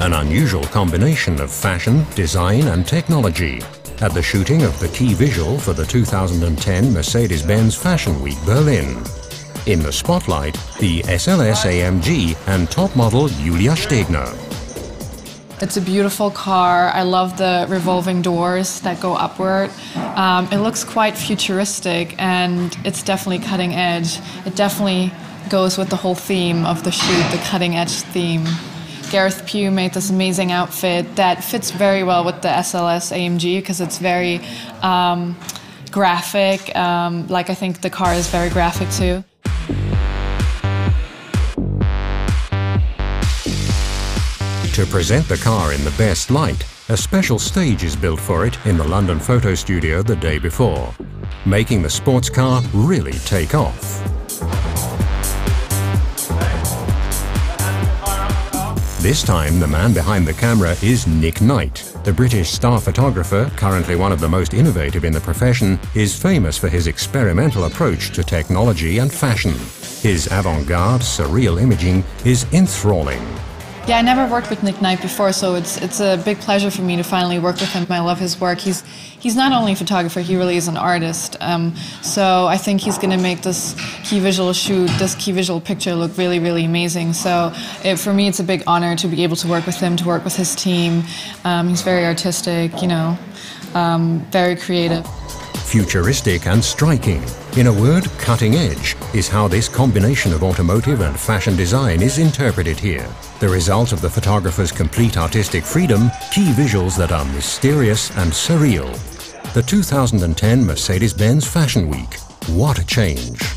An unusual combination of fashion, design and technology at the shooting of the key visual for the 2010 Mercedes-Benz Fashion Week Berlin. In the spotlight, the SLS AMG and top model Julia Stegner. It's a beautiful car. I love the revolving doors that go upward. Um, it looks quite futuristic and it's definitely cutting edge. It definitely goes with the whole theme of the shoot, the cutting edge theme. Gareth Pugh made this amazing outfit that fits very well with the SLS AMG because it's very um, graphic. Um, like I think the car is very graphic too. To present the car in the best light, a special stage is built for it in the London photo studio the day before, making the sports car really take off. This time, the man behind the camera is Nick Knight. The British star photographer, currently one of the most innovative in the profession, is famous for his experimental approach to technology and fashion. His avant-garde, surreal imaging is enthralling. Yeah, I never worked with Nick Knight before, so it's it's a big pleasure for me to finally work with him. I love his work. He's he's not only a photographer; he really is an artist. Um, so I think he's going to make this key visual shoot, this key visual picture, look really, really amazing. So it, for me, it's a big honor to be able to work with him, to work with his team. Um, he's very artistic, you know, um, very creative futuristic and striking. In a word, cutting edge is how this combination of automotive and fashion design is interpreted here. The result of the photographer's complete artistic freedom, key visuals that are mysterious and surreal. The 2010 Mercedes-Benz Fashion Week. What a change!